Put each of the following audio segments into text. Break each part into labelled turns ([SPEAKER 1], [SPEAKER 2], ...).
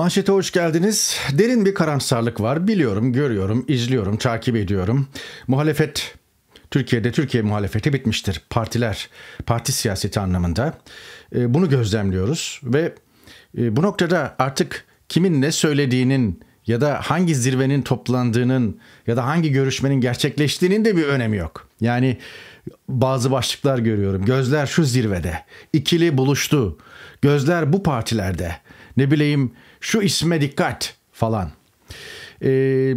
[SPEAKER 1] Manşete hoş geldiniz. Derin bir karamsarlık var. Biliyorum, görüyorum, izliyorum, takip ediyorum. Muhalefet Türkiye'de Türkiye muhalefeti bitmiştir. Partiler, parti siyaseti anlamında. E, bunu gözlemliyoruz ve e, bu noktada artık kimin ne söylediğinin ya da hangi zirvenin toplandığının ya da hangi görüşmenin gerçekleştiğinin de bir önemi yok. Yani bazı başlıklar görüyorum. Gözler şu zirvede. İkili buluştu. Gözler bu partilerde. Ne bileyim şu isme dikkat falan. E,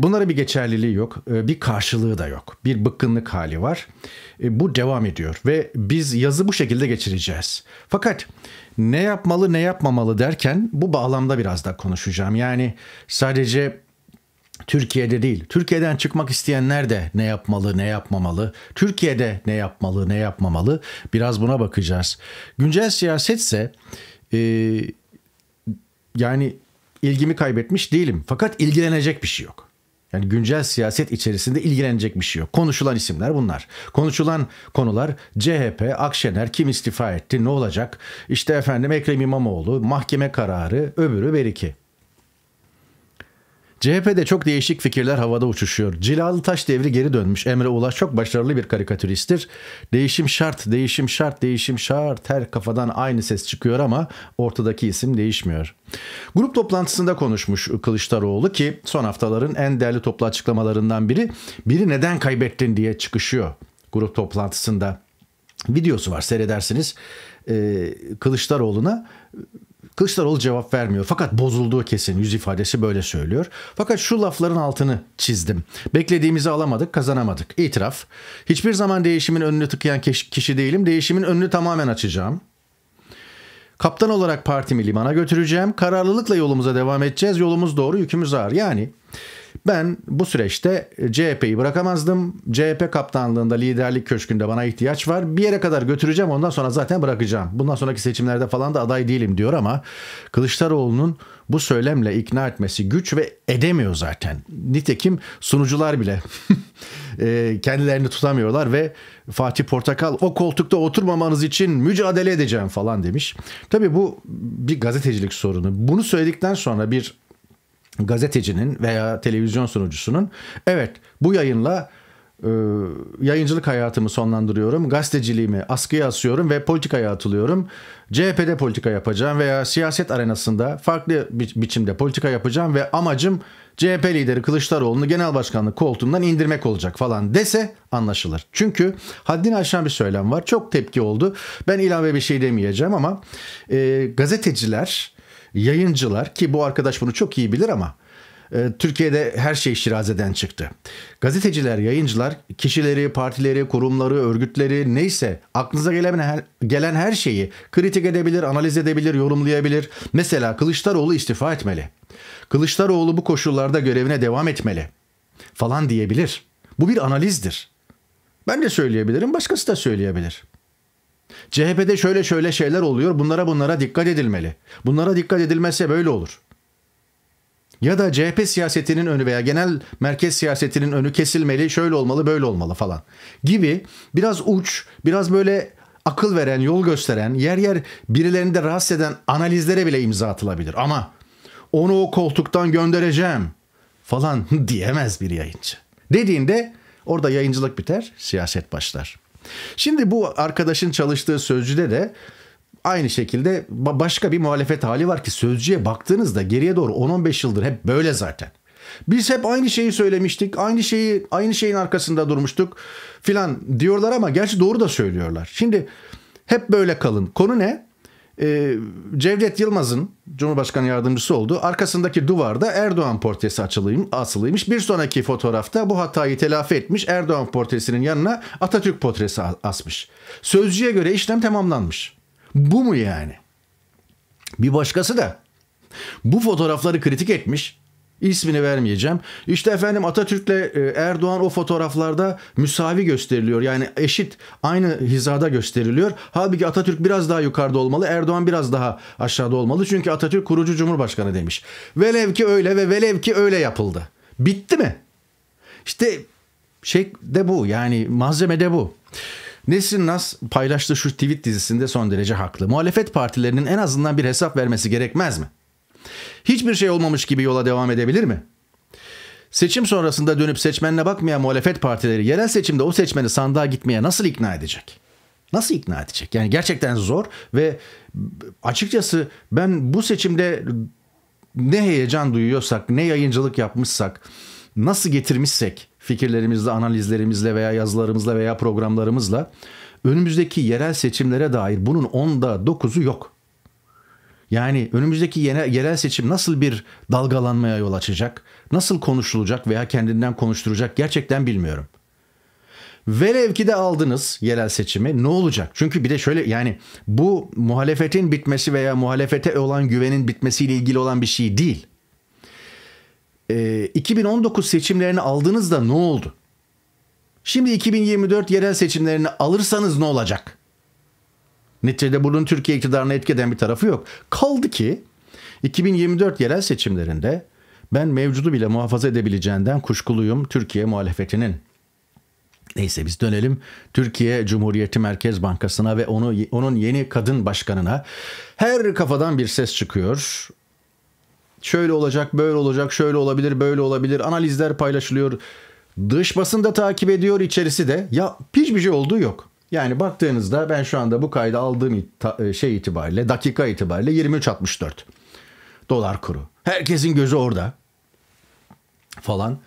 [SPEAKER 1] bunlara bir geçerliliği yok, e, bir karşılığı da yok. Bir bıkkınlık hali var. E, bu devam ediyor ve biz yazı bu şekilde geçireceğiz. Fakat ne yapmalı ne yapmamalı derken bu bağlamda biraz da konuşacağım. Yani sadece Türkiye'de değil, Türkiye'den çıkmak isteyenler de ne yapmalı, ne yapmamalı, Türkiye'de ne yapmalı, ne yapmamalı biraz buna bakacağız. Güncel siyasetse e, yani ilgimi kaybetmiş değilim. Fakat ilgilenecek bir şey yok. Yani güncel siyaset içerisinde ilgilenecek bir şey yok. Konuşulan isimler bunlar. Konuşulan konular CHP, Akşener kim istifa etti, ne olacak? İşte efendim Ekrem İmamoğlu, mahkeme kararı, öbürü beriki. CHP'de çok değişik fikirler havada uçuşuyor. Cilalı Taş devri geri dönmüş. Emre Ulaş çok başarılı bir karikatüristtir. Değişim şart, değişim şart, değişim şart. Her kafadan aynı ses çıkıyor ama ortadaki isim değişmiyor. Grup toplantısında konuşmuş Kılıçdaroğlu ki son haftaların en değerli toplu açıklamalarından biri. Biri neden kaybettin diye çıkışıyor grup toplantısında. Videosu var seyredersiniz. Ee, Kılıçdaroğlu'na Kılıçdaroğlu cevap vermiyor. Fakat bozulduğu kesin. Yüz ifadesi böyle söylüyor. Fakat şu lafların altını çizdim. Beklediğimizi alamadık, kazanamadık. İtiraf. Hiçbir zaman değişimin önünü tıkayan kişi değilim. Değişimin önünü tamamen açacağım. Kaptan olarak partimi limana götüreceğim. Kararlılıkla yolumuza devam edeceğiz. Yolumuz doğru, yükümüz ağır. Yani ben bu süreçte CHP'yi bırakamazdım. CHP kaptanlığında liderlik köşkünde bana ihtiyaç var. Bir yere kadar götüreceğim ondan sonra zaten bırakacağım. Bundan sonraki seçimlerde falan da aday değilim diyor ama Kılıçdaroğlu'nun bu söylemle ikna etmesi güç ve edemiyor zaten. Nitekim sunucular bile e, kendilerini tutamıyorlar ve Fatih Portakal o koltukta oturmamanız için mücadele edeceğim falan demiş. Tabii bu bir gazetecilik sorunu. Bunu söyledikten sonra bir gazetecinin veya televizyon sunucusunun evet bu yayınla e, yayıncılık hayatımı sonlandırıyorum, gazeteciliğimi askıya asıyorum ve politikaya atılıyorum. CHP'de politika yapacağım veya siyaset arenasında farklı bir biçimde politika yapacağım ve amacım CHP lideri Kılıçdaroğlu'nu genel başkanlık koltuğundan indirmek olacak falan dese anlaşılır. Çünkü haddini aşan bir söylem var. Çok tepki oldu. Ben ilave bir şey demeyeceğim ama e, gazeteciler yayıncılar ki bu arkadaş bunu çok iyi bilir ama e, Türkiye'de her şey Şiraze'den çıktı. Gazeteciler, yayıncılar kişileri, partileri, kurumları, örgütleri neyse aklınıza gelen her, gelen her şeyi kritik edebilir, analiz edebilir, yorumlayabilir. Mesela Kılıçdaroğlu istifa etmeli. Kılıçdaroğlu bu koşullarda görevine devam etmeli falan diyebilir. Bu bir analizdir. Ben de söyleyebilirim, başkası da söyleyebilir. CHP'de şöyle şöyle şeyler oluyor. Bunlara bunlara dikkat edilmeli. Bunlara dikkat edilmezse böyle olur. Ya da CHP siyasetinin önü veya genel merkez siyasetinin önü kesilmeli, şöyle olmalı, böyle olmalı falan gibi biraz uç, biraz böyle akıl veren, yol gösteren, yer yer birilerini de rahatsız eden analizlere bile imza atılabilir. Ama onu o koltuktan göndereceğim falan diyemez bir yayıncı. Dediğinde orada yayıncılık biter, siyaset başlar. Şimdi bu arkadaşın çalıştığı sözcüde de aynı şekilde başka bir muhalefet hali var ki sözcüye baktığınızda geriye doğru 10-15 yıldır hep böyle zaten. Biz hep aynı şeyi söylemiştik, aynı şeyi aynı şeyin arkasında durmuştuk filan diyorlar ama gerçi doğru da söylüyorlar. Şimdi hep böyle kalın. Konu ne? Ee, Cevdet Yılmaz'ın Cumhurbaşkanı yardımcısı oldu. Arkasındaki duvarda Erdoğan portresi açılıyım, asılıymış. Bir sonraki fotoğrafta bu hatayı telafi etmiş. Erdoğan portresinin yanına Atatürk portresi asmış. Sözcüye göre işlem tamamlanmış. Bu mu yani? Bir başkası da bu fotoğrafları kritik etmiş. İsmini vermeyeceğim. İşte efendim Atatürk'le e, Erdoğan o fotoğraflarda müsavi gösteriliyor. Yani eşit aynı hizada gösteriliyor. Halbuki Atatürk biraz daha yukarıda olmalı. Erdoğan biraz daha aşağıda olmalı. Çünkü Atatürk kurucu cumhurbaşkanı demiş. Velev ki öyle ve velev ki öyle yapıldı. Bitti mi? İşte şey de bu yani malzeme de bu. Nesrin Nas paylaştığı şu tweet dizisinde son derece haklı. Muhalefet partilerinin en azından bir hesap vermesi gerekmez mi? Hiçbir şey olmamış gibi yola devam edebilir mi? Seçim sonrasında dönüp seçmenine bakmayan muhalefet partileri yerel seçimde o seçmeni sandığa gitmeye nasıl ikna edecek? Nasıl ikna edecek? Yani gerçekten zor ve açıkçası ben bu seçimde ne heyecan duyuyorsak, ne yayıncılık yapmışsak, nasıl getirmişsek fikirlerimizle, analizlerimizle veya yazılarımızla veya programlarımızla önümüzdeki yerel seçimlere dair bunun onda dokuzu yok. Yani önümüzdeki yerel seçim nasıl bir dalgalanmaya yol açacak, nasıl konuşulacak veya kendinden konuşturacak gerçekten bilmiyorum. Velev ki de aldınız yerel seçimi ne olacak? Çünkü bir de şöyle yani bu muhalefetin bitmesi veya muhalefete olan güvenin bitmesiyle ilgili olan bir şey değil. Ee, 2019 seçimlerini aldığınızda ne oldu? Şimdi 2024 yerel seçimlerini alırsanız ne olacak? Neticede bunun Türkiye iktidarına etki eden bir tarafı yok. Kaldı ki 2024 yerel seçimlerinde ben mevcudu bile muhafaza edebileceğinden kuşkuluyum Türkiye muhalefetinin. Neyse biz dönelim Türkiye Cumhuriyeti Merkez Bankası'na ve onu onun yeni kadın başkanına. Her kafadan bir ses çıkıyor. Şöyle olacak, böyle olacak, şöyle olabilir, böyle olabilir. Analizler paylaşılıyor. Dış basın da takip ediyor, içerisi de. Ya hiçbir şey olduğu yok. Yani baktığınızda ben şu anda bu kaydı aldığım e, şey itibariyle, dakika itibariyle 23.64 dolar kuru. Herkesin gözü orada falan.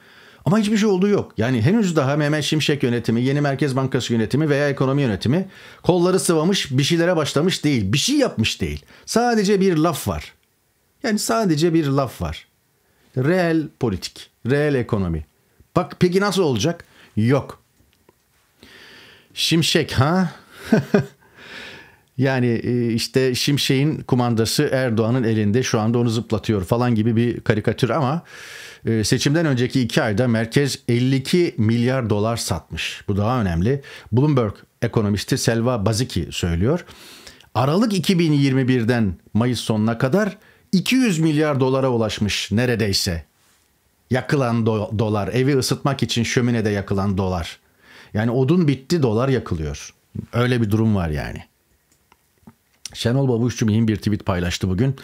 [SPEAKER 1] Ama hiçbir şey olduğu yok. Yani henüz daha Mehmet Şimşek yönetimi, yeni Merkez Bankası yönetimi veya ekonomi yönetimi kolları sıvamış bir şeylere başlamış değil. Bir şey yapmış değil. Sadece bir laf var. Yani sadece bir laf var. Reel politik, reel ekonomi. Bak peki nasıl olacak? Yok. Şimşek ha? yani e, işte Şimşek'in kumandası Erdoğan'ın elinde şu anda onu zıplatıyor falan gibi bir karikatür ama e, seçimden önceki iki ayda merkez 52 milyar dolar satmış. Bu daha önemli. Bloomberg ekonomisti Selva Baziki söylüyor. Aralık 2021'den Mayıs sonuna kadar 200 milyar dolara ulaşmış neredeyse. Yakılan do- dolar, evi ısıtmak için şöminede yakılan dolar. Yani odun bitti dolar yakılıyor. Öyle bir durum var yani. Şenol Babuşçu mühim bir tweet paylaştı bugün.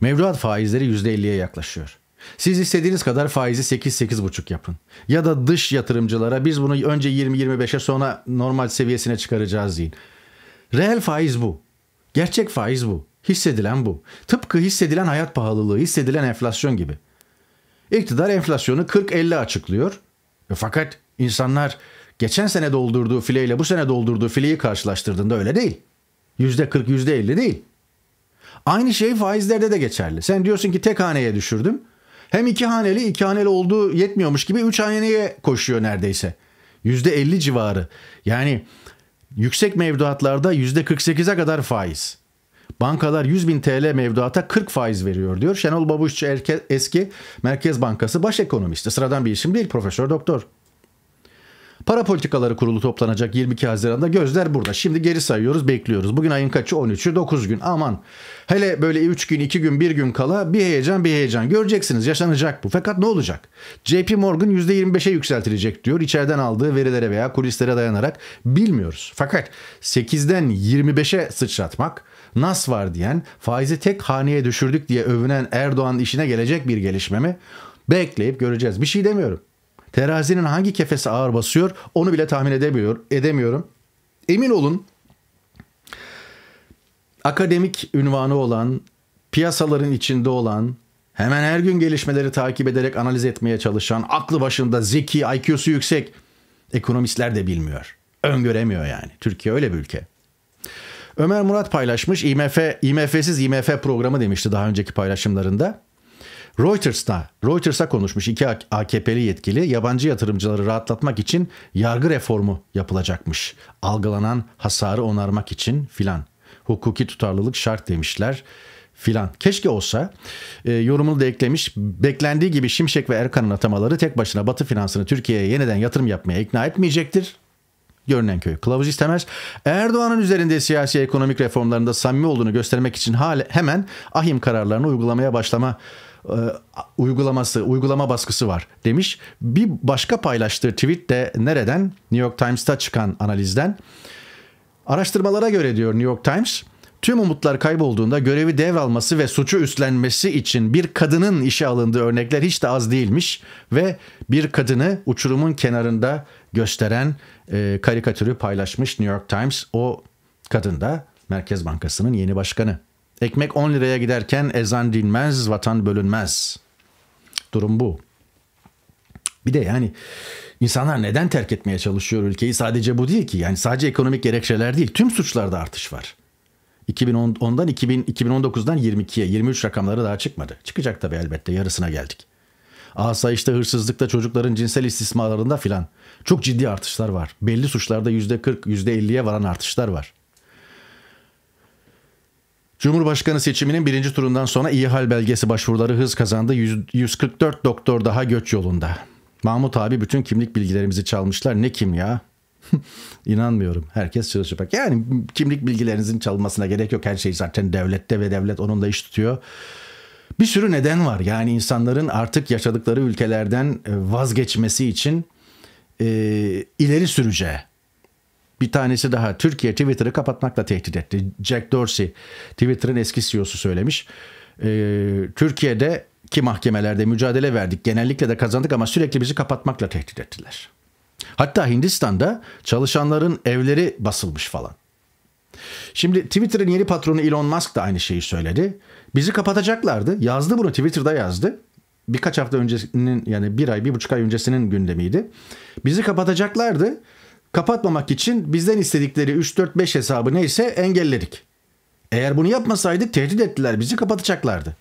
[SPEAKER 1] Mevduat faizleri %50'ye yaklaşıyor. Siz istediğiniz kadar faizi 8-8,5 yapın. Ya da dış yatırımcılara biz bunu önce 20-25'e sonra normal seviyesine çıkaracağız deyin. Reel faiz bu. Gerçek faiz bu. Hissedilen bu. Tıpkı hissedilen hayat pahalılığı, hissedilen enflasyon gibi. İktidar enflasyonu 40-50 açıklıyor. E fakat insanlar geçen sene doldurduğu fileyle bu sene doldurduğu fileyi karşılaştırdığında öyle değil. %40, %50 değil. Aynı şey faizlerde de geçerli. Sen diyorsun ki tek haneye düşürdüm. Hem iki haneli iki haneli olduğu yetmiyormuş gibi üç haneye koşuyor neredeyse. %50 civarı. Yani yüksek mevduatlarda %48'e kadar faiz. Bankalar 100 bin TL mevduata 40 faiz veriyor diyor. Şenol Babuşçu eski Merkez Bankası baş ekonomisti. Sıradan bir isim değil profesör doktor. Para Politikaları Kurulu toplanacak 22 Haziran'da gözler burada. Şimdi geri sayıyoruz bekliyoruz. Bugün ayın kaçı 13'ü 9 gün aman. Hele böyle 3 gün 2 gün 1 gün kala bir heyecan bir heyecan. Göreceksiniz yaşanacak bu. Fakat ne olacak? JP Morgan %25'e yükseltilecek diyor. İçeriden aldığı verilere veya kulislere dayanarak bilmiyoruz. Fakat 8'den 25'e sıçratmak nas var diyen, faizi tek haneye düşürdük diye övünen Erdoğan işine gelecek bir gelişme mi? Bekleyip göreceğiz. Bir şey demiyorum. Terazinin hangi kefesi ağır basıyor onu bile tahmin edemiyor, edemiyorum. Emin olun akademik ünvanı olan, piyasaların içinde olan, hemen her gün gelişmeleri takip ederek analiz etmeye çalışan, aklı başında zeki, IQ'su yüksek ekonomistler de bilmiyor. Öngöremiyor yani. Türkiye öyle bir ülke. Ömer Murat paylaşmış IMF, IMF'siz IMF programı demişti daha önceki paylaşımlarında. Reuters'ta, Reuters'a konuşmuş iki AKP'li yetkili yabancı yatırımcıları rahatlatmak için yargı reformu yapılacakmış. Algılanan hasarı onarmak için filan. Hukuki tutarlılık şart demişler filan. Keşke olsa e, yorumunu da eklemiş. Beklendiği gibi Şimşek ve Erkan'ın atamaları tek başına Batı finansını Türkiye'ye yeniden yatırım yapmaya ikna etmeyecektir. Görünen köy kılavuz istemez. Erdoğan'ın üzerinde siyasi ekonomik reformlarında samimi olduğunu göstermek için hale, hemen ahim kararlarını uygulamaya başlama e, uygulaması, uygulama baskısı var demiş. Bir başka paylaştığı tweet de nereden? New York Times'ta çıkan analizden. Araştırmalara göre diyor New York Times, Tüm umutlar kaybolduğunda görevi devralması ve suçu üstlenmesi için bir kadının işe alındığı örnekler hiç de az değilmiş ve bir kadını uçurumun kenarında gösteren e, karikatürü paylaşmış New York Times. O kadın da Merkez Bankası'nın yeni başkanı. Ekmek 10 liraya giderken ezan dinmez, vatan bölünmez. Durum bu. Bir de yani insanlar neden terk etmeye çalışıyor ülkeyi? Sadece bu değil ki. Yani sadece ekonomik gerekçeler değil. Tüm suçlarda artış var. 2010'dan 2000, 2019'dan 22'ye 23 rakamları daha çıkmadı. Çıkacak tabii elbette yarısına geldik. Asayişte, hırsızlıkta, çocukların cinsel istismarlarında filan çok ciddi artışlar var. Belli suçlarda %40, %50'ye varan artışlar var. Cumhurbaşkanı seçiminin birinci turundan sonra iyi hal belgesi başvuruları hız kazandı. 144 doktor daha göç yolunda. Mahmut abi bütün kimlik bilgilerimizi çalmışlar. Ne kim ya? İnanmıyorum. Herkes çalışacak. Yani kimlik bilgilerinizin çalınmasına gerek yok. Her şey zaten devlette ve devlet onunla iş tutuyor. Bir sürü neden var. Yani insanların artık yaşadıkları ülkelerden e, vazgeçmesi için e, ileri süreceği. Bir tanesi daha Türkiye Twitter'ı kapatmakla tehdit etti. Jack Dorsey Twitter'ın eski CEO'su söylemiş. E, Türkiye'de ki mahkemelerde mücadele verdik. Genellikle de kazandık ama sürekli bizi kapatmakla tehdit ettiler. Hatta Hindistan'da çalışanların evleri basılmış falan. Şimdi Twitter'ın yeni patronu Elon Musk da aynı şeyi söyledi. Bizi kapatacaklardı. Yazdı bunu Twitter'da yazdı. Birkaç hafta öncesinin yani bir ay, bir buçuk ay öncesinin gündemiydi. Bizi kapatacaklardı. Kapatmamak için bizden istedikleri 3-4-5 hesabı neyse engelledik. Eğer bunu yapmasaydık tehdit ettiler bizi kapatacaklardı.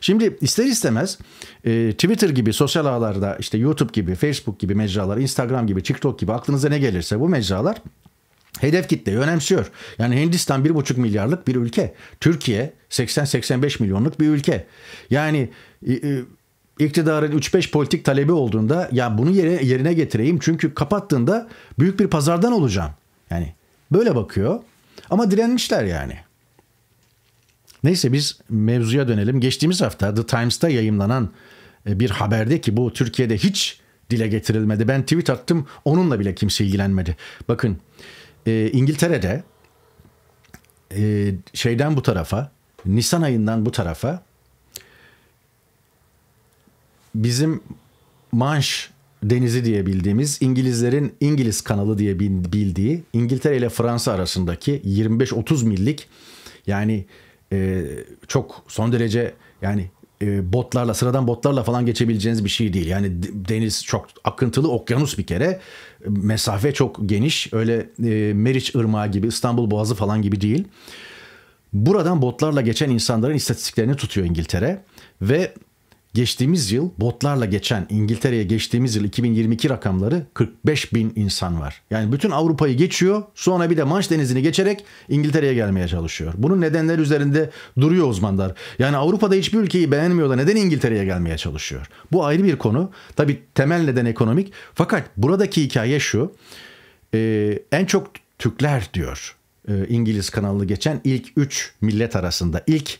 [SPEAKER 1] Şimdi ister istemez e, Twitter gibi sosyal ağlarda işte YouTube gibi, Facebook gibi mecralar, Instagram gibi, TikTok gibi aklınıza ne gelirse bu mecralar hedef kitleyi önemsiyor. Yani Hindistan 1,5 milyarlık bir ülke. Türkiye 80-85 milyonluk bir ülke. Yani e, e, iktidarın 3-5 politik talebi olduğunda ya bunu yere, yerine getireyim çünkü kapattığında büyük bir pazardan olacağım. Yani böyle bakıyor ama direnmişler yani. Neyse biz mevzuya dönelim. Geçtiğimiz hafta The Times'ta yayınlanan e, bir haberde ki bu Türkiye'de hiç dile getirilmedi. Ben tweet attım onunla bile kimse ilgilenmedi. Bakın e, İngiltere'de e, şeyden bu tarafa Nisan ayından bu tarafa bizim Manş Denizi diye bildiğimiz İngilizlerin İngiliz kanalı diye bildiği İngiltere ile Fransa arasındaki 25-30 millik yani e, çok son derece yani e, botlarla sıradan botlarla falan geçebileceğiniz bir şey değil. Yani deniz çok akıntılı okyanus bir kere mesafe çok geniş öyle e, Meriç Irmağı gibi İstanbul Boğazı falan gibi değil. Buradan botlarla geçen insanların istatistiklerini tutuyor İngiltere ve Geçtiğimiz yıl botlarla geçen İngiltere'ye geçtiğimiz yıl 2022 rakamları 45 bin insan var. Yani bütün Avrupa'yı geçiyor sonra bir de Manş Denizi'ni geçerek İngiltere'ye gelmeye çalışıyor. Bunun nedenleri üzerinde duruyor uzmanlar. Yani Avrupa'da hiçbir ülkeyi beğenmiyorlar. Neden İngiltere'ye gelmeye çalışıyor? Bu ayrı bir konu. Tabii temel neden ekonomik. Fakat buradaki hikaye şu. E, en çok Türkler diyor e, İngiliz kanalını geçen ilk 3 millet arasında. ilk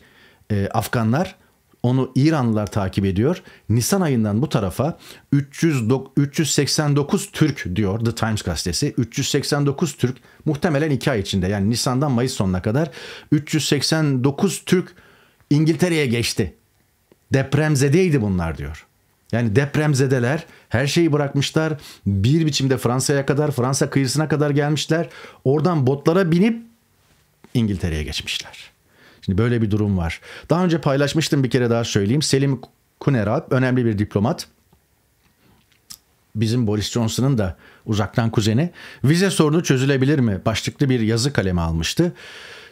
[SPEAKER 1] e, Afganlar onu İranlılar takip ediyor. Nisan ayından bu tarafa 300, 389 Türk diyor The Times gazetesi. 389 Türk muhtemelen 2 ay içinde yani Nisan'dan Mayıs sonuna kadar 389 Türk İngiltere'ye geçti. Depremzedeydi bunlar diyor. Yani depremzedeler her şeyi bırakmışlar. Bir biçimde Fransa'ya kadar, Fransa kıyısına kadar gelmişler. Oradan botlara binip İngiltere'ye geçmişler. Şimdi böyle bir durum var. Daha önce paylaşmıştım bir kere daha söyleyeyim. Selim Kuneralp önemli bir diplomat. Bizim Boris Johnson'ın da uzaktan kuzeni. Vize sorunu çözülebilir mi? Başlıklı bir yazı kaleme almıştı.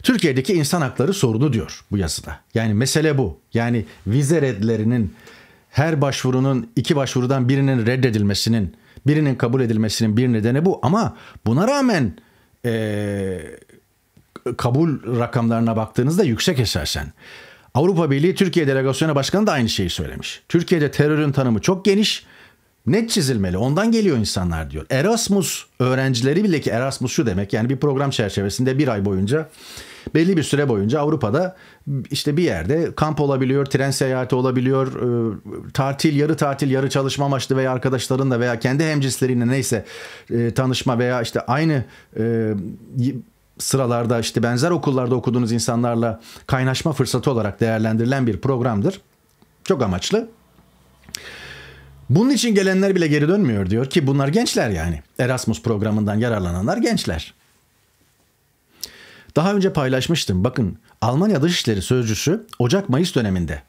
[SPEAKER 1] Türkiye'deki insan hakları sorunu diyor bu yazıda. Yani mesele bu. Yani vize redlerinin her başvurunun iki başvurudan birinin reddedilmesinin, birinin kabul edilmesinin bir nedeni bu. Ama buna rağmen ee, kabul rakamlarına baktığınızda yüksek esasen. Avrupa Birliği Türkiye Delegasyonu Başkanı da aynı şeyi söylemiş. Türkiye'de terörün tanımı çok geniş, net çizilmeli. Ondan geliyor insanlar diyor. Erasmus öğrencileri bile ki Erasmus şu demek yani bir program çerçevesinde bir ay boyunca belli bir süre boyunca Avrupa'da işte bir yerde kamp olabiliyor, tren seyahati olabiliyor, e, tatil, yarı tatil, yarı çalışma amaçlı veya arkadaşlarınla veya kendi hemcislerinle neyse e, tanışma veya işte aynı e, sıralarda işte benzer okullarda okuduğunuz insanlarla kaynaşma fırsatı olarak değerlendirilen bir programdır. Çok amaçlı. Bunun için gelenler bile geri dönmüyor diyor ki bunlar gençler yani. Erasmus programından yararlananlar gençler. Daha önce paylaşmıştım. Bakın Almanya Dışişleri Sözcüsü Ocak-Mayıs döneminde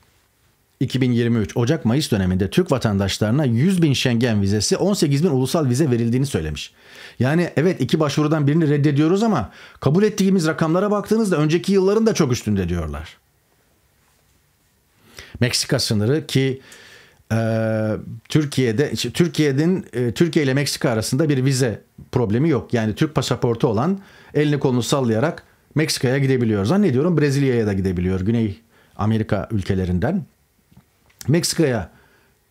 [SPEAKER 1] 2023 Ocak-Mayıs döneminde Türk vatandaşlarına 100 bin Schengen vizesi 18 bin ulusal vize verildiğini söylemiş. Yani evet iki başvurudan birini reddediyoruz ama kabul ettiğimiz rakamlara baktığınızda önceki yılların da çok üstünde diyorlar. Meksika sınırı ki e, Türkiye'de Türkiye'nin e, Türkiye ile Meksika arasında bir vize problemi yok. Yani Türk pasaportu olan elini kolunu sallayarak Meksika'ya gidebiliyor. Zannediyorum Brezilya'ya da gidebiliyor. Güney Amerika ülkelerinden. Meksika'ya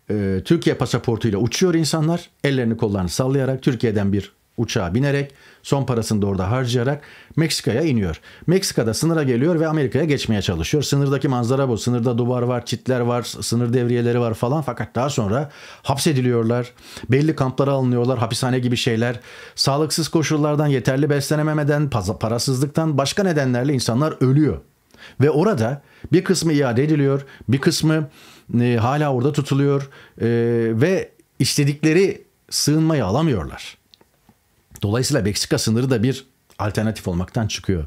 [SPEAKER 1] e, Türkiye pasaportuyla uçuyor insanlar. Ellerini kollarını sallayarak Türkiye'den bir uçağa binerek son parasını da orada harcayarak Meksika'ya iniyor. Meksika'da sınıra geliyor ve Amerika'ya geçmeye çalışıyor. Sınırdaki manzara bu. Sınırda duvar var, çitler var, sınır devriyeleri var falan. Fakat daha sonra hapsediliyorlar. Belli kamplara alınıyorlar. Hapishane gibi şeyler. Sağlıksız koşullardan, yeterli beslenememeden, parasızlıktan başka nedenlerle insanlar ölüyor. Ve orada bir kısmı iade ediliyor, bir kısmı e, hala orada tutuluyor e, ve istedikleri sığınmayı alamıyorlar. Dolayısıyla Meksika sınırı da bir alternatif olmaktan çıkıyor.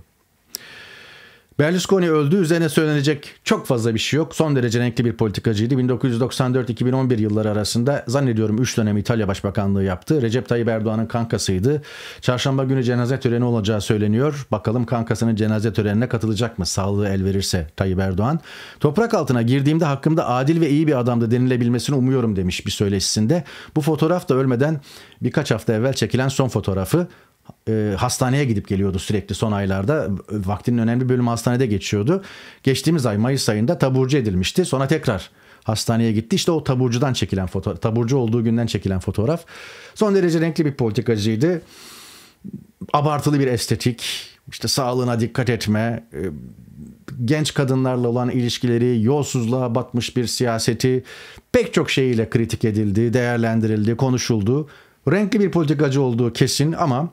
[SPEAKER 1] Berlusconi öldü üzerine söylenecek çok fazla bir şey yok. Son derece renkli bir politikacıydı. 1994-2011 yılları arasında zannediyorum 3 dönem İtalya Başbakanlığı yaptı. Recep Tayyip Erdoğan'ın kankasıydı. Çarşamba günü cenaze töreni olacağı söyleniyor. Bakalım kankasının cenaze törenine katılacak mı? Sağlığı el verirse Tayyip Erdoğan. Toprak altına girdiğimde hakkımda adil ve iyi bir adamdı denilebilmesini umuyorum demiş bir söyleşisinde. Bu fotoğraf da ölmeden birkaç hafta evvel çekilen son fotoğrafı e, hastaneye gidip geliyordu sürekli son aylarda. Vaktinin önemli bölümü hastanede geçiyordu. Geçtiğimiz ay Mayıs ayında taburcu edilmişti. Sonra tekrar hastaneye gitti. İşte o taburcudan çekilen fotoğraf, taburcu olduğu günden çekilen fotoğraf. Son derece renkli bir politikacıydı. Abartılı bir estetik, işte sağlığına dikkat etme, e, genç kadınlarla olan ilişkileri, yolsuzluğa batmış bir siyaseti pek çok şeyiyle kritik edildi, değerlendirildi, konuşuldu renkli bir politikacı olduğu kesin ama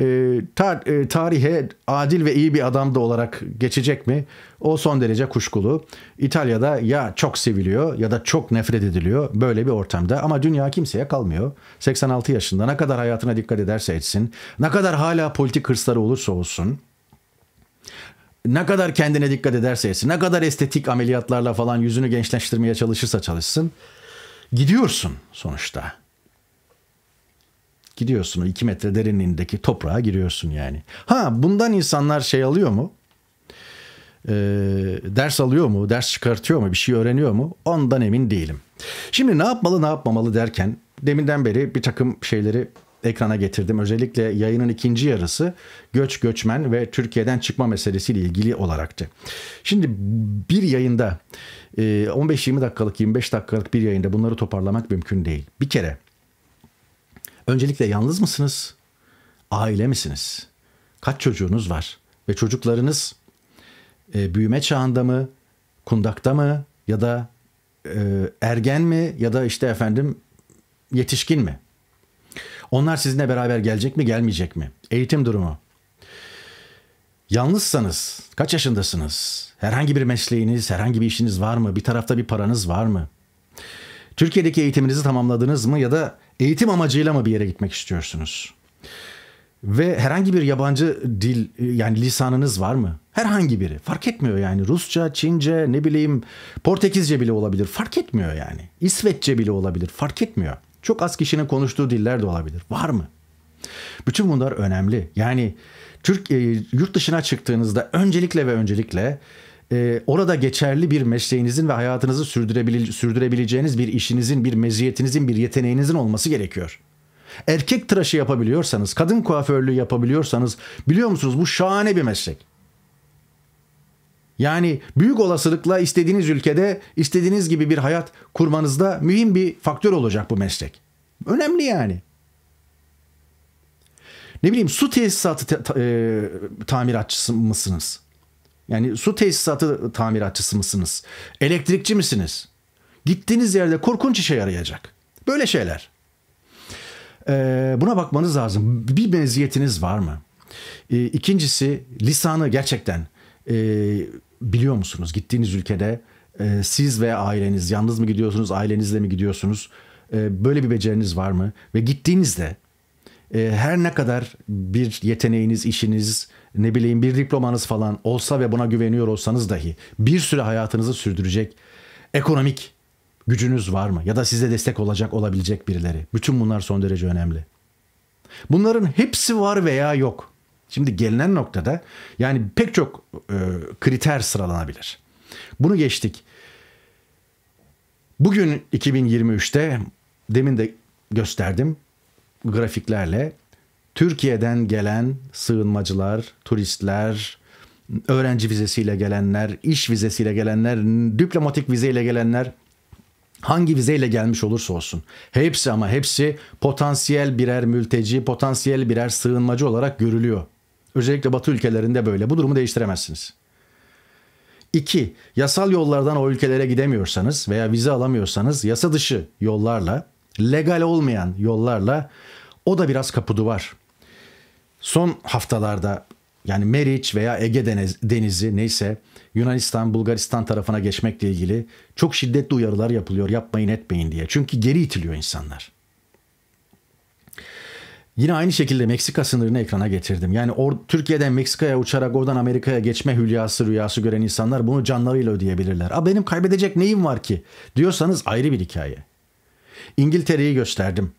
[SPEAKER 1] e, tar, e, tarihe adil ve iyi bir adam da olarak geçecek mi? O son derece kuşkulu. İtalya'da ya çok seviliyor ya da çok nefret ediliyor böyle bir ortamda ama dünya kimseye kalmıyor. 86 yaşında ne kadar hayatına dikkat ederse etsin, ne kadar hala politik hırsları olursa olsun, ne kadar kendine dikkat ederse etsin, ne kadar estetik ameliyatlarla falan yüzünü gençleştirmeye çalışırsa çalışsın, gidiyorsun sonuçta. Gidiyorsun o iki metre derinliğindeki toprağa giriyorsun yani. Ha bundan insanlar şey alıyor mu? Ee, ders alıyor mu? Ders çıkartıyor mu? Bir şey öğreniyor mu? Ondan emin değilim. Şimdi ne yapmalı ne yapmamalı derken deminden beri bir takım şeyleri ekrana getirdim. Özellikle yayının ikinci yarısı göç, göçmen ve Türkiye'den çıkma meselesiyle ilgili olaraktı. Şimdi bir yayında 15-20 dakikalık, 25 dakikalık bir yayında bunları toparlamak mümkün değil. Bir kere Öncelikle yalnız mısınız? Aile misiniz? Kaç çocuğunuz var? Ve çocuklarınız e, büyüme çağında mı? Kundakta mı? Ya da e, ergen mi? Ya da işte efendim yetişkin mi? Onlar sizinle beraber gelecek mi gelmeyecek mi? Eğitim durumu. Yalnızsanız kaç yaşındasınız? Herhangi bir mesleğiniz, herhangi bir işiniz var mı? Bir tarafta bir paranız var mı? Türkiye'deki eğitiminizi tamamladınız mı ya da eğitim amacıyla mı bir yere gitmek istiyorsunuz? Ve herhangi bir yabancı dil yani lisanınız var mı? Herhangi biri. Fark etmiyor yani. Rusça, Çince, ne bileyim Portekizce bile olabilir. Fark etmiyor yani. İsveççe bile olabilir. Fark etmiyor. Çok az kişinin konuştuğu diller de olabilir. Var mı? Bütün bunlar önemli. Yani Türk e, yurt dışına çıktığınızda öncelikle ve öncelikle e, orada geçerli bir mesleğinizin ve hayatınızı sürdürebile, sürdürebileceğiniz bir işinizin, bir meziyetinizin, bir yeteneğinizin olması gerekiyor. Erkek tıraşı yapabiliyorsanız, kadın kuaförlüğü yapabiliyorsanız biliyor musunuz bu şahane bir meslek. Yani büyük olasılıkla istediğiniz ülkede istediğiniz gibi bir hayat kurmanızda mühim bir faktör olacak bu meslek. Önemli yani. Ne bileyim su tesisatı ta, ta, e, tamiratçısı mısınız? Yani su tesisatı tamiratçısı mısınız? Elektrikçi misiniz? Gittiğiniz yerde korkunç işe yarayacak. Böyle şeyler. Ee, buna bakmanız lazım. Bir meziyetiniz var mı? E, ikincisi lisanı gerçekten e, biliyor musunuz? Gittiğiniz ülkede e, siz ve aileniz yalnız mı gidiyorsunuz, ailenizle mi gidiyorsunuz? E, böyle bir beceriniz var mı? Ve gittiğinizde e, her ne kadar bir yeteneğiniz, işiniz, ne bileyim bir diplomanız falan olsa ve buna güveniyor olsanız dahi bir süre hayatınızı sürdürecek ekonomik gücünüz var mı? Ya da size destek olacak olabilecek birileri. Bütün bunlar son derece önemli. Bunların hepsi var veya yok. Şimdi gelinen noktada yani pek çok e, kriter sıralanabilir. Bunu geçtik. Bugün 2023'te demin de gösterdim grafiklerle Türkiye'den gelen sığınmacılar, turistler, öğrenci vizesiyle gelenler, iş vizesiyle gelenler, diplomatik vizeyle gelenler hangi vizeyle gelmiş olursa olsun. Hepsi ama hepsi potansiyel birer mülteci, potansiyel birer sığınmacı olarak görülüyor. Özellikle Batı ülkelerinde böyle. Bu durumu değiştiremezsiniz. İki, yasal yollardan o ülkelere gidemiyorsanız veya vize alamıyorsanız yasa dışı yollarla, legal olmayan yollarla o da biraz kapı duvar. Son haftalarda yani Meriç veya Ege Denizi neyse Yunanistan, Bulgaristan tarafına geçmekle ilgili çok şiddetli uyarılar yapılıyor yapmayın etmeyin diye. Çünkü geri itiliyor insanlar. Yine aynı şekilde Meksika sınırını ekrana getirdim. Yani or, Türkiye'den Meksika'ya uçarak oradan Amerika'ya geçme hülyası rüyası gören insanlar bunu canlarıyla ödeyebilirler. A benim kaybedecek neyim var ki diyorsanız ayrı bir hikaye. İngiltere'yi gösterdim.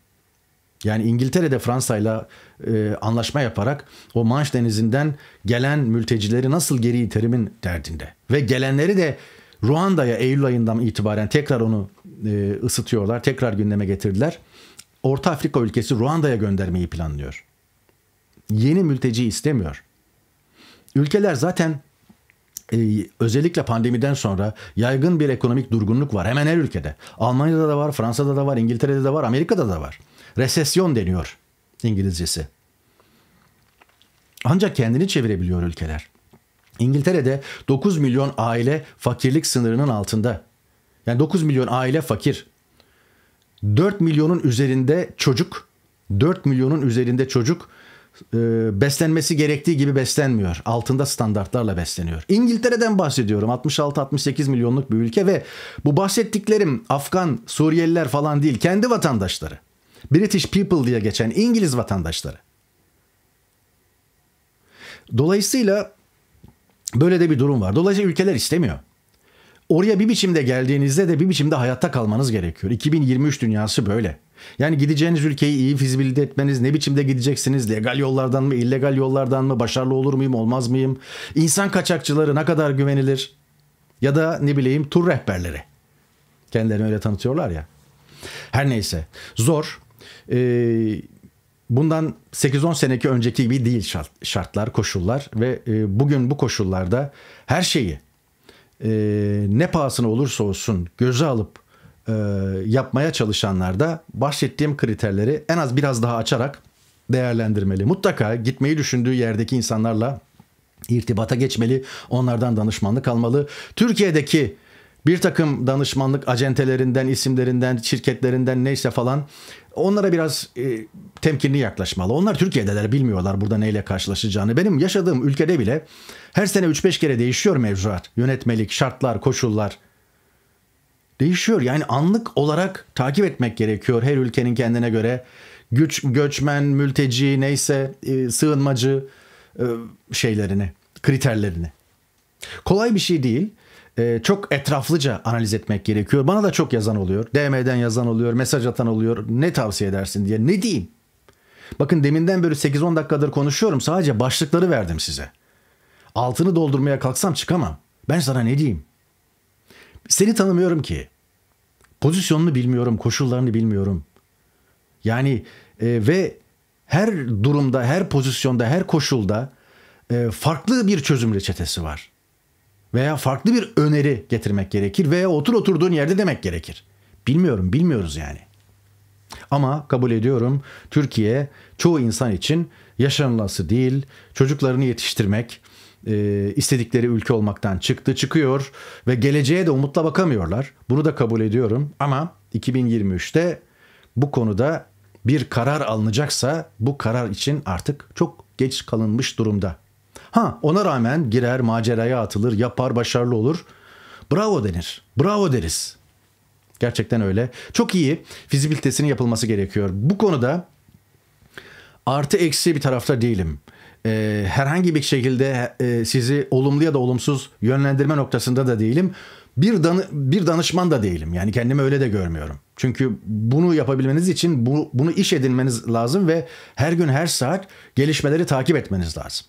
[SPEAKER 1] Yani İngiltere'de Fransa'yla e, anlaşma yaparak o Manş Denizi'nden gelen mültecileri nasıl geri iterimin derdinde. Ve gelenleri de Ruanda'ya Eylül ayından itibaren tekrar onu e, ısıtıyorlar. Tekrar gündeme getirdiler. Orta Afrika ülkesi Ruanda'ya göndermeyi planlıyor. Yeni mülteci istemiyor. Ülkeler zaten e, özellikle pandemiden sonra yaygın bir ekonomik durgunluk var. Hemen her ülkede. Almanya'da da var, Fransa'da da var, İngiltere'de de var, Amerika'da da var. Resesyon deniyor İngilizcesi. Ancak kendini çevirebiliyor ülkeler. İngiltere'de 9 milyon aile fakirlik sınırının altında. Yani 9 milyon aile fakir. 4 milyonun üzerinde çocuk, 4 milyonun üzerinde çocuk e, beslenmesi gerektiği gibi beslenmiyor. Altında standartlarla besleniyor. İngiltere'den bahsediyorum. 66-68 milyonluk bir ülke ve bu bahsettiklerim Afgan, Suriyeliler falan değil. Kendi vatandaşları. British people diye geçen İngiliz vatandaşları. Dolayısıyla böyle de bir durum var. Dolayısıyla ülkeler istemiyor. Oraya bir biçimde geldiğinizde de bir biçimde hayatta kalmanız gerekiyor. 2023 dünyası böyle. Yani gideceğiniz ülkeyi iyi fizibilite etmeniz, ne biçimde gideceksiniz, legal yollardan mı, illegal yollardan mı, başarılı olur muyum, olmaz mıyım? İnsan kaçakçıları ne kadar güvenilir? Ya da ne bileyim tur rehberleri. Kendilerini öyle tanıtıyorlar ya. Her neyse zor. Ee, bundan 8-10 seneki önceki gibi değil şartlar, koşullar ve e, bugün bu koşullarda her şeyi e, ne pahasına olursa olsun göze alıp e, yapmaya çalışanlar da bahsettiğim kriterleri en az biraz daha açarak değerlendirmeli. Mutlaka gitmeyi düşündüğü yerdeki insanlarla irtibata geçmeli, onlardan danışmanlık almalı. Türkiye'deki bir takım danışmanlık acentelerinden, isimlerinden, şirketlerinden neyse falan onlara biraz e, temkinli yaklaşmalı. Onlar Türkiye'deler bilmiyorlar burada neyle karşılaşacağını. Benim yaşadığım ülkede bile her sene 3-5 kere değişiyor mevzuat. Yönetmelik, şartlar, koşullar. Değişiyor. Yani anlık olarak takip etmek gerekiyor her ülkenin kendine göre. Güç, göçmen, mülteci neyse e, sığınmacı e, şeylerini, kriterlerini. Kolay bir şey değil e, çok etraflıca analiz etmek gerekiyor. Bana da çok yazan oluyor. DM'den yazan oluyor, mesaj atan oluyor. Ne tavsiye edersin diye. Ne diyeyim? Bakın deminden beri 8-10 dakikadır konuşuyorum. Sadece başlıkları verdim size. Altını doldurmaya kalksam çıkamam. Ben sana ne diyeyim? Seni tanımıyorum ki. Pozisyonunu bilmiyorum, koşullarını bilmiyorum. Yani e, ve her durumda, her pozisyonda, her koşulda e, farklı bir çözüm reçetesi var veya farklı bir öneri getirmek gerekir veya otur oturduğun yerde demek gerekir. Bilmiyorum, bilmiyoruz yani. Ama kabul ediyorum Türkiye çoğu insan için yaşanılası değil. Çocuklarını yetiştirmek, e, istedikleri ülke olmaktan çıktı, çıkıyor ve geleceğe de umutla bakamıyorlar. Bunu da kabul ediyorum ama 2023'te bu konuda bir karar alınacaksa bu karar için artık çok geç kalınmış durumda. Ha ona rağmen girer maceraya atılır yapar başarılı olur. Bravo denir. Bravo deriz. Gerçekten öyle. Çok iyi fizibilitesinin yapılması gerekiyor. Bu konuda artı eksi bir tarafta değilim. Ee, herhangi bir şekilde e, sizi olumlu ya da olumsuz yönlendirme noktasında da değilim. Bir, danı, bir danışman da değilim. Yani kendimi öyle de görmüyorum. Çünkü bunu yapabilmeniz için bu, bunu iş edinmeniz lazım ve her gün her saat gelişmeleri takip etmeniz lazım.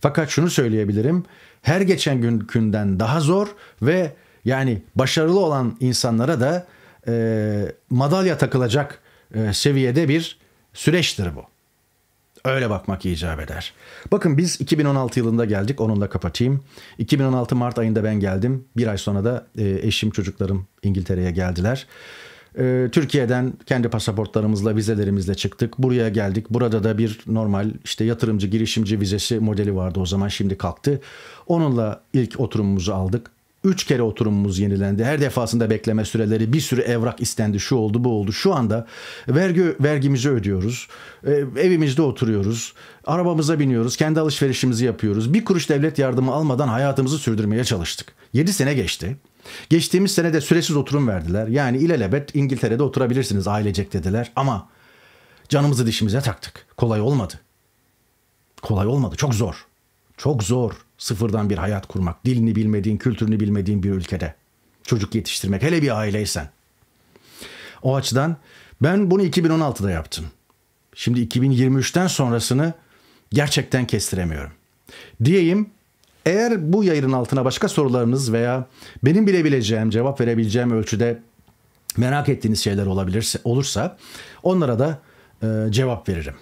[SPEAKER 1] Fakat şunu söyleyebilirim. Her geçen gün günden daha zor ve yani başarılı olan insanlara da e, madalya takılacak e, seviyede bir süreçtir bu. Öyle bakmak icap eder. Bakın biz 2016 yılında geldik. Onunla kapatayım. 2016 Mart ayında ben geldim. Bir ay sonra da e, eşim çocuklarım İngiltere'ye geldiler. E, Türkiye'den kendi pasaportlarımızla, vizelerimizle çıktık. Buraya geldik. Burada da bir normal işte yatırımcı, girişimci vizesi modeli vardı o zaman. Şimdi kalktı. Onunla ilk oturumumuzu aldık. Üç kere oturumumuz yenilendi. Her defasında bekleme süreleri, bir sürü evrak istendi. Şu oldu, bu oldu. Şu anda vergi vergimizi ödüyoruz. E, evimizde oturuyoruz. Arabamıza biniyoruz. Kendi alışverişimizi yapıyoruz. Bir kuruş devlet yardımı almadan hayatımızı sürdürmeye çalıştık. Yedi sene geçti. Geçtiğimiz sene de süresiz oturum verdiler. Yani ilelebet İngiltere'de oturabilirsiniz ailecek dediler. Ama canımızı dişimize taktık. Kolay olmadı. Kolay olmadı. Çok zor. Çok zor sıfırdan bir hayat kurmak. Dilini bilmediğin, kültürünü bilmediğin bir ülkede. Çocuk yetiştirmek. Hele bir aileysen. O açıdan ben bunu 2016'da yaptım. Şimdi 2023'ten sonrasını gerçekten kestiremiyorum. Diyeyim eğer bu yayının altına başka sorularınız veya benim bilebileceğim, cevap verebileceğim ölçüde merak ettiğiniz şeyler olabilirse olursa onlara da e, cevap veririm.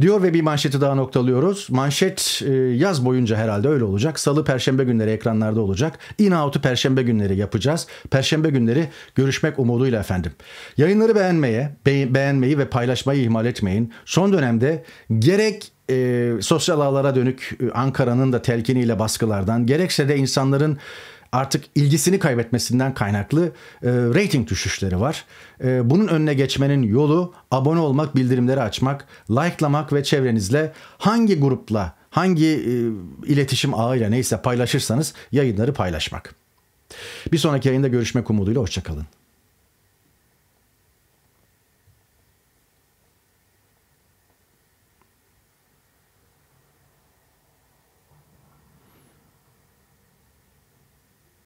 [SPEAKER 1] Diyor ve bir manşeti daha noktalıyoruz. Manşet e, yaz boyunca herhalde öyle olacak. Salı, perşembe günleri ekranlarda olacak. In-out'u perşembe günleri yapacağız. Perşembe günleri görüşmek umuduyla efendim. Yayınları beğenmeye, be- beğenmeyi ve paylaşmayı ihmal etmeyin. Son dönemde gerek e, sosyal ağlara dönük e, Ankara'nın da telkiniyle baskılardan gerekse de insanların artık ilgisini kaybetmesinden kaynaklı e, rating düşüşleri var. E, bunun önüne geçmenin yolu abone olmak, bildirimleri açmak, likelamak ve çevrenizle hangi grupla, hangi e, iletişim ağıyla neyse paylaşırsanız yayınları paylaşmak. Bir sonraki yayında görüşmek umuduyla hoşçakalın.